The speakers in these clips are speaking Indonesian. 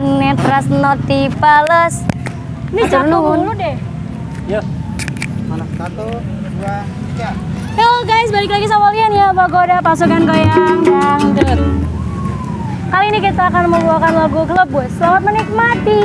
Netras noti pales. Ini jatuh dulu deh. Yuk. Mana? Satu, dua, tiga. Halo guys, balik lagi sama kalian ya Pagoda Pasukan Goyang Dangdut. Kali ini kita akan membawakan lagu Klebus. Selamat menikmati.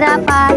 harapan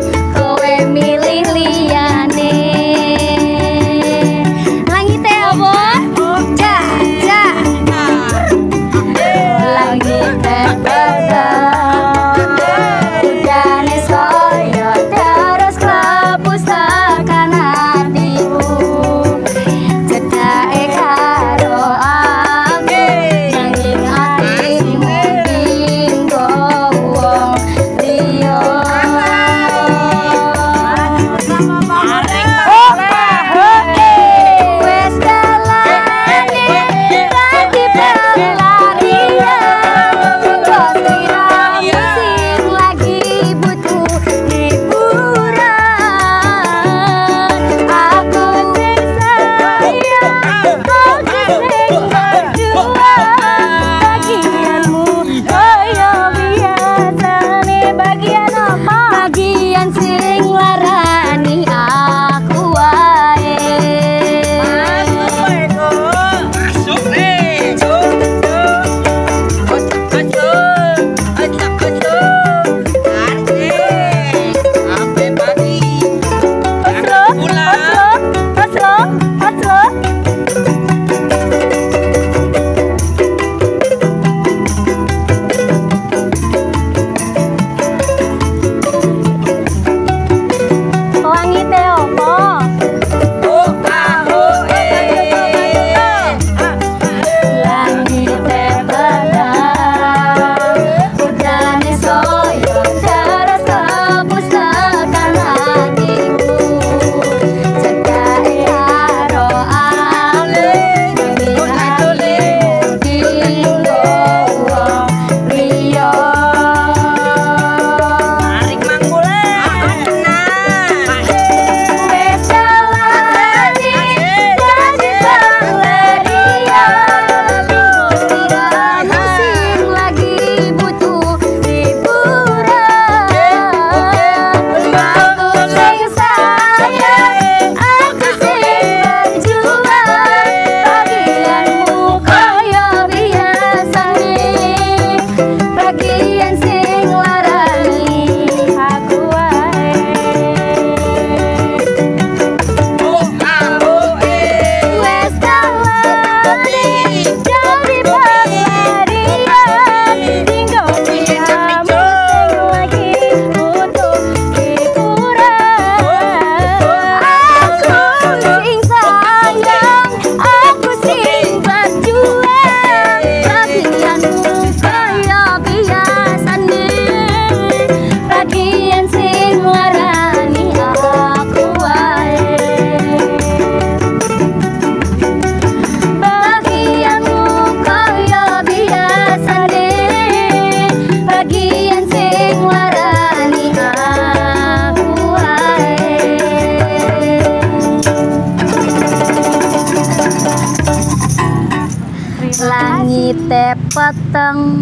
Langite udah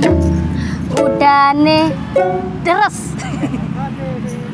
udane terus.